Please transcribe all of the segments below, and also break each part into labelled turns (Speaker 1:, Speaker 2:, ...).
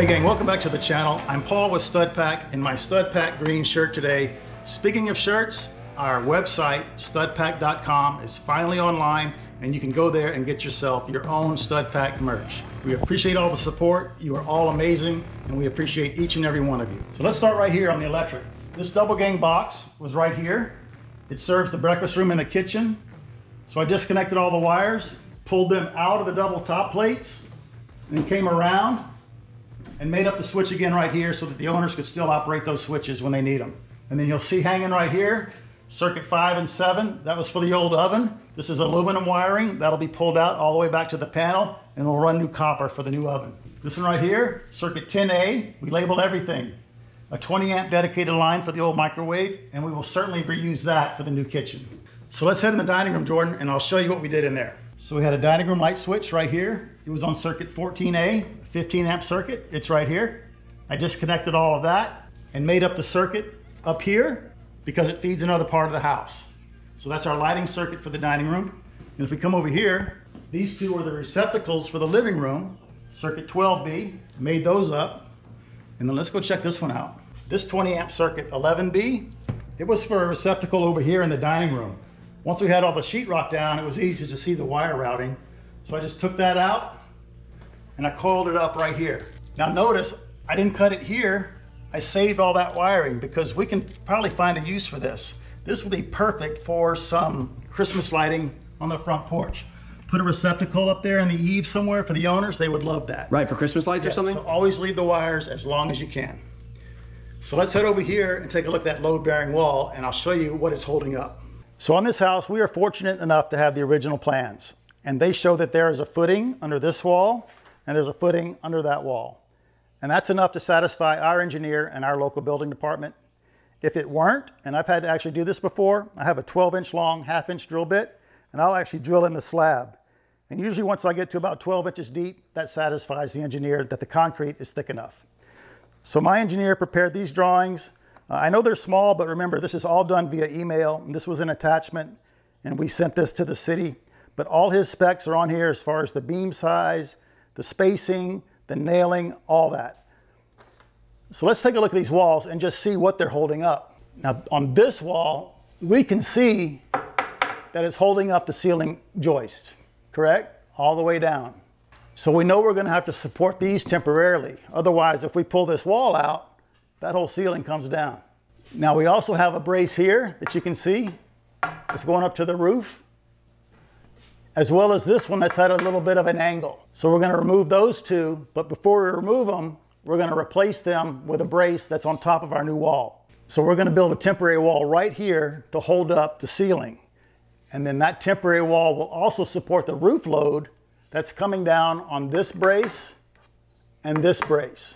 Speaker 1: Hey gang, welcome back to the channel. I'm Paul with Stud Pack in my Stud Pack green shirt today. Speaking of shirts, our website, studpack.com, is finally online and you can go there and get yourself your own Stud Pack merch. We appreciate all the support. You are all amazing and we appreciate each and every one of you. So let's start right here on the electric. This double gang box was right here. It serves the breakfast room and the kitchen. So I disconnected all the wires, pulled them out of the double top plates, and came around and made up the switch again right here so that the owners could still operate those switches when they need them. And then you'll see hanging right here, circuit five and seven, that was for the old oven. This is aluminum wiring, that'll be pulled out all the way back to the panel and we'll run new copper for the new oven. This one right here, circuit 10A, we label everything. A 20 amp dedicated line for the old microwave, and we will certainly reuse that for the new kitchen. So let's head in the dining room, Jordan, and I'll show you what we did in there. So we had a dining room light switch right here. It was on circuit 14A, 15 amp circuit. It's right here. I disconnected all of that and made up the circuit up here because it feeds another part of the house. So that's our lighting circuit for the dining room. And if we come over here, these two are the receptacles for the living room. Circuit 12B, made those up. And then let's go check this one out. This 20 amp circuit 11B, it was for a receptacle over here in the dining room. Once we had all the sheetrock down, it was easy to see the wire routing. So I just took that out and I coiled it up right here. Now notice, I didn't cut it here. I saved all that wiring because we can probably find a use for this. This will be perfect for some Christmas lighting on the front porch. Put a receptacle up there in the eave somewhere for the owners. They would love that.
Speaker 2: Right, for Christmas lights
Speaker 1: Yeah,
Speaker 2: or something?
Speaker 1: So always leave the wires as long as you can. So let's head over here and take a look at that load bearing wall and I'll show you what it's holding up. So on this house, we are fortunate enough to have the original plans and they show that there is a footing under this wall and there's a footing under that wall. And that's enough to satisfy our engineer and our local building department. If it weren't, and I've had to actually do this before, I have a 12 inch long half inch drill bit and I'll actually drill in the slab. And usually once I get to about 12 inches deep, that satisfies the engineer that the concrete is thick enough. So my engineer prepared these drawings. Uh, I know they're small, but remember this is all done via email. This was an attachment and we sent this to the city. But all his specs are on here as far as the beam size, the spacing, the nailing, all that. So let's take a look at these walls and just see what they're holding up. Now on this wall, we can see that it's holding up the ceiling joist, correct? All the way down. So we know we're gonna have to support these temporarily. Otherwise, if we pull this wall out, that whole ceiling comes down. Now we also have a brace here that you can see. It's going up to the roof, as well as this one that's at a little bit of an angle. So we're gonna remove those two, but before we remove them, we're gonna replace them with a brace that's on top of our new wall. So we're gonna build a temporary wall right here to hold up the ceiling. And then that temporary wall will also support the roof load that's coming down on this brace and this brace.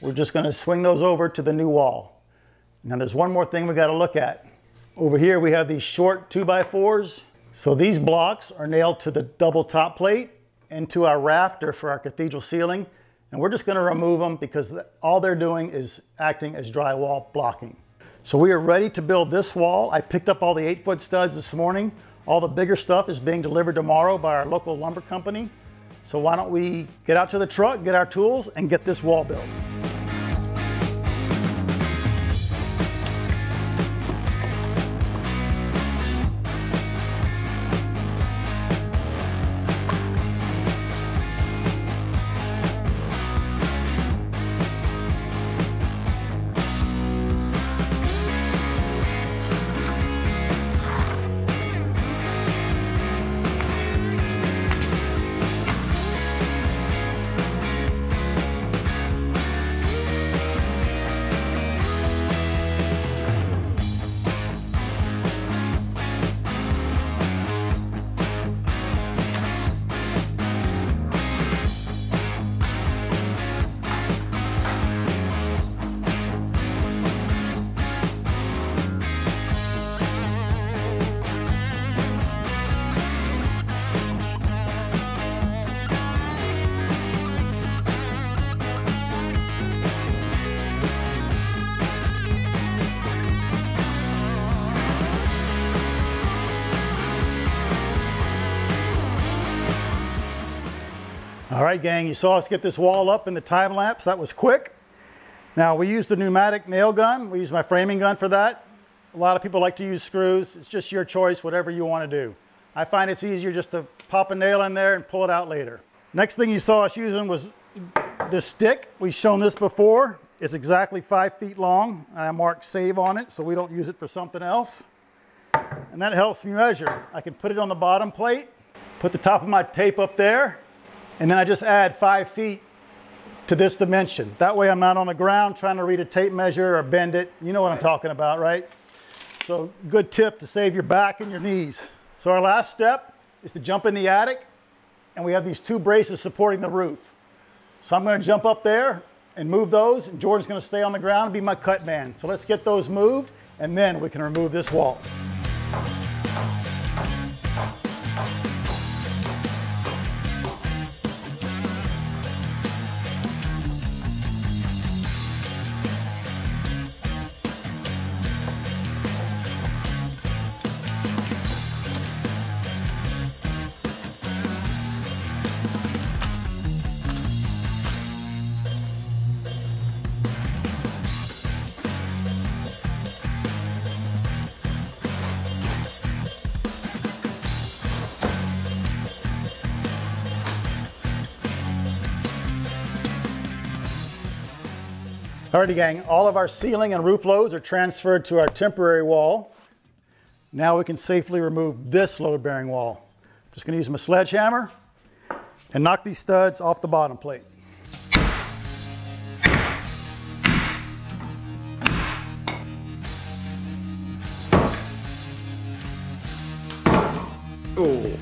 Speaker 1: We're just gonna swing those over to the new wall. Now there's one more thing we gotta look at. Over here we have these short two by fours. So these blocks are nailed to the double top plate and to our rafter for our cathedral ceiling. And we're just gonna remove them because all they're doing is acting as drywall blocking. So we are ready to build this wall. I picked up all the eight foot studs this morning. All the bigger stuff is being delivered tomorrow by our local lumber company. So why don't we get out to the truck, get our tools, and get this wall built. All right, gang, you saw us get this wall up in the time lapse. That was quick. Now, we used a pneumatic nail gun. We use my framing gun for that. A lot of people like to use screws. It's just your choice, whatever you want to do. I find it's easier just to pop a nail in there and pull it out later. Next thing you saw us using was this stick. We've shown this before. It's exactly five feet long. I marked save on it so we don't use it for something else. And that helps me measure. I can put it on the bottom plate, put the top of my tape up there, and then I just add five feet to this dimension. That way I'm not on the ground trying to read a tape measure or bend it. You know what I'm talking about, right? So good tip to save your back and your knees. So our last step is to jump in the attic and we have these two braces supporting the roof. So I'm gonna jump up there and move those and Jordan's gonna stay on the ground and be my cut man. So let's get those moved and then we can remove this wall. Alrighty gang, all of our ceiling and roof loads are transferred to our temporary wall. Now we can safely remove this load bearing wall. Just gonna use my sledgehammer and knock these studs off the bottom plate.
Speaker 2: Oh.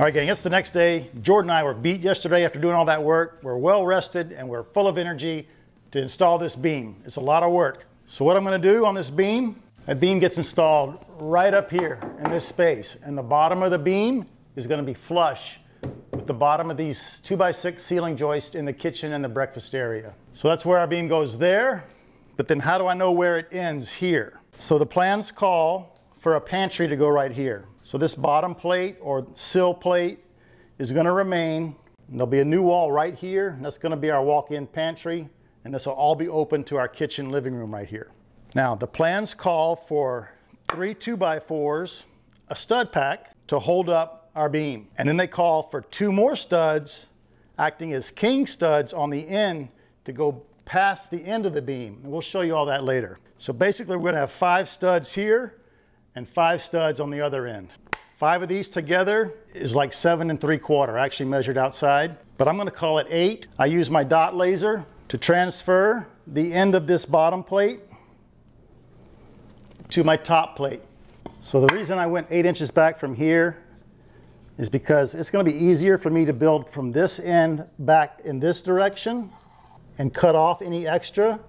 Speaker 1: All right, gang, it's the next day. Jordan and I were beat yesterday after doing all that work. We're well rested and we're full of energy to install this beam. It's a lot of work. So what I'm gonna do on this beam, that beam gets installed right up here in this space. And the bottom of the beam is gonna be flush with the bottom of these two by six ceiling joists in the kitchen and the breakfast area. So that's where our beam goes there. But then how do I know where it ends here? So the plans call for a pantry to go right here. So this bottom plate or sill plate is gonna remain. There'll be a new wall right here. And that's gonna be our walk-in pantry. And this will all be open to our kitchen living room right here. Now the plans call for three two by fours, a stud pack to hold up our beam. And then they call for two more studs acting as king studs on the end to go past the end of the beam. And we'll show you all that later. So basically we're gonna have five studs here and five studs on the other end. Five of these together is like seven and three quarter, actually measured outside, but I'm gonna call it eight. I use my dot laser to transfer the end of this bottom plate to my top plate. So the reason I went eight inches back from here is because it's gonna be easier for me to build from this end back in this direction and cut off any extra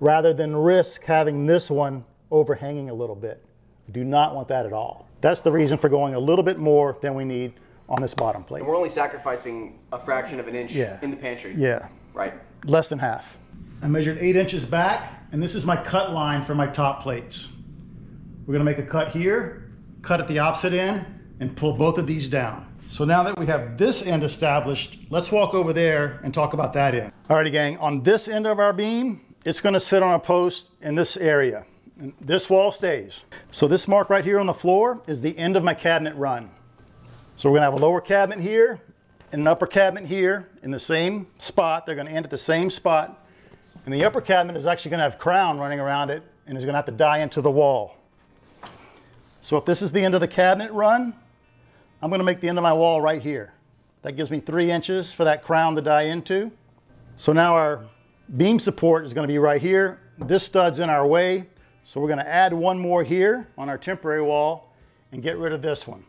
Speaker 1: rather than risk having this one overhanging a little bit. Do not want that at all. That's the reason for going a little bit more than we need on this bottom plate.
Speaker 2: And we're only sacrificing a fraction of an inch
Speaker 1: Yeah.
Speaker 2: in the pantry.
Speaker 1: Yeah,
Speaker 2: Right.
Speaker 1: less than half. I measured eight inches back, and this is my cut line for my top plates. We're gonna make a cut here, cut at the opposite end, and pull both of these down. So now that we have this end established, let's walk over there and talk about that end. Alrighty gang, on this end of our beam, it's gonna sit on a post in this area. And this wall stays. So this mark right here on the floor is the end of my cabinet run. So we're gonna have a lower cabinet here and an upper cabinet here in the same spot. They're gonna end at the same spot. And the upper cabinet is actually gonna have crown running around it and is gonna have to die into the wall. So if this is the end of the cabinet run, I'm gonna make the end of my wall right here. That gives me three inches for that crown to die into. So now our beam support is gonna be right here. This stud's in our way. So we're gonna add one more here on our temporary wall and get rid of this one.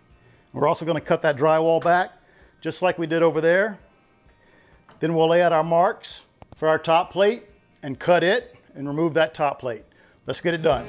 Speaker 1: We're also gonna cut that drywall back just like we did over there. Then we'll lay out our marks for our top plate and cut it and remove that top plate. Let's get it done.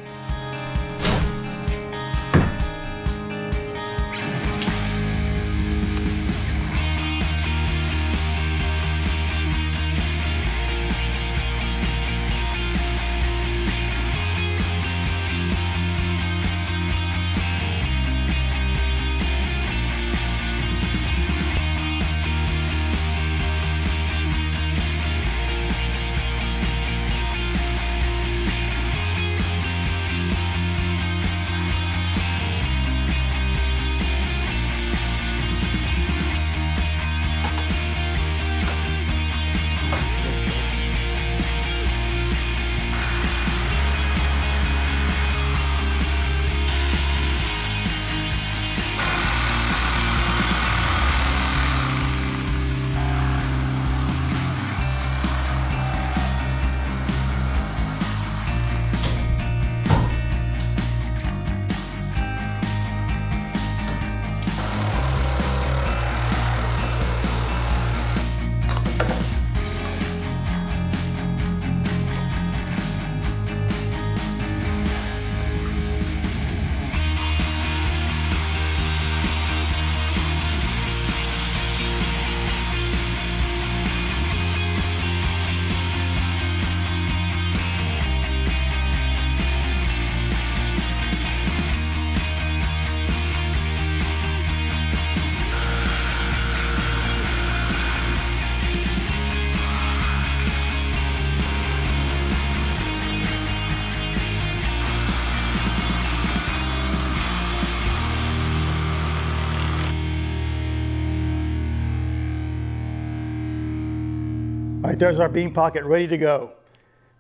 Speaker 1: There's our beam pocket ready to go.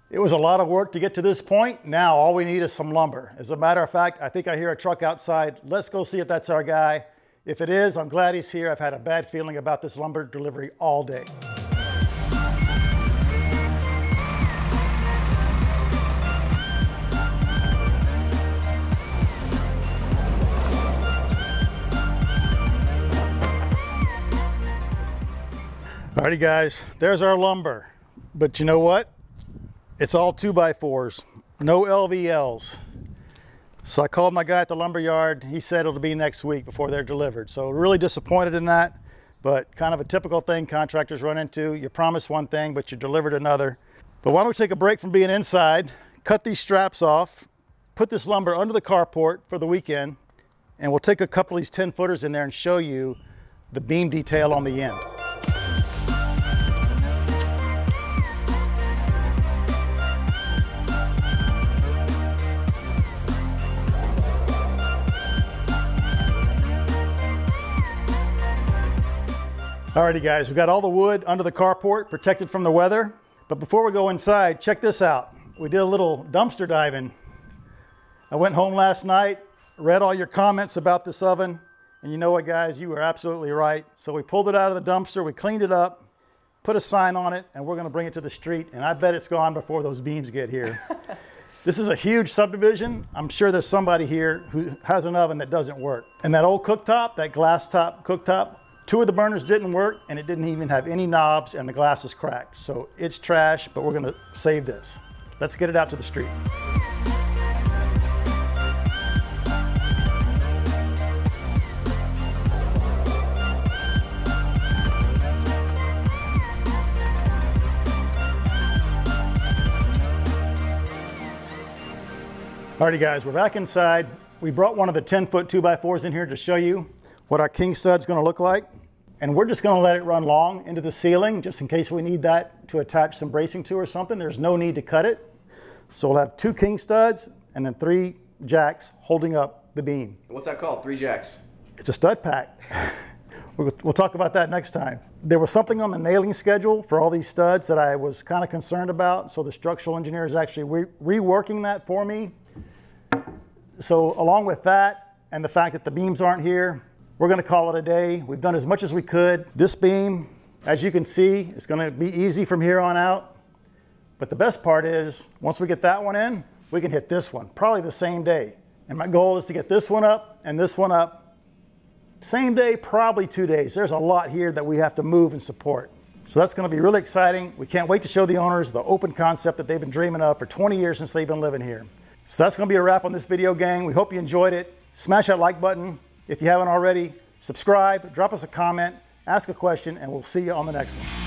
Speaker 1: It was a lot of work to get to this point. Now all we need is some lumber. As a matter of fact, I think I hear a truck outside. Let's go see if that's our guy. If it is, I'm glad he's here. I've had a bad feeling about this lumber delivery all day. Alrighty guys, there's our lumber. But you know what? It's all two by fours, no LVLs. So I called my guy at the lumber yard. He said it'll be next week before they're delivered. So really disappointed in that, but kind of a typical thing contractors run into. You promise one thing, but you delivered another. But why don't we take a break from being inside, cut these straps off, put this lumber under the carport for the weekend, and we'll take a couple of these 10 footers in there and show you the beam detail on the end. Alrighty guys, we got all the wood under the carport protected from the weather. But before we go inside, check this out. We did a little dumpster diving. I went home last night, read all your comments about this oven, and you know what guys, you were absolutely right. So we pulled it out of the dumpster, we cleaned it up, put a sign on it, and we're gonna bring it to the street, and I bet it's gone before those beams get here. This is a huge subdivision. I'm sure there's somebody here who has an oven that doesn't work. And that old cooktop, that glass top cooktop, Two of the burners didn't work and it didn't even have any knobs and the glass is cracked. So it's trash, but we're gonna save this. Let's get it out to the street. Alrighty guys, we're back inside. We brought one of the 10 foot 2x4s in here to show you what our king stud's gonna look like. And we're just gonna let it run long into the ceiling just in case we need that to attach some bracing to or something. There's no need to cut it. So we'll have two king studs and then three jacks holding up the beam.
Speaker 2: What's that called? Three jacks.
Speaker 1: It's a stud pack. we'll talk about that next time. There was something on the nailing schedule for all these studs that I was kind of concerned about. So the structural engineer is actually re reworking that for me. So along with that and the fact that the beams aren't here, we're gonna call it a day. We've done as much as we could. This beam, as you can see, it's gonna be easy from here on out. But the best part is, once we get that one in, we can hit this one, probably the same day. And my goal is to get this one up and this one up. Same day, probably two days. There's a lot here that we have to move and support. So that's gonna be really exciting. We can't wait to show the owners the open concept that they've been dreaming of for 20 years since they've been living here. So that's gonna be a wrap on this video, gang. We hope you enjoyed it. Smash that like button, if you haven't already, subscribe, drop us a comment, ask a question, and we'll see you on the next one.